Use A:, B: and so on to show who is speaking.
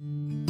A: you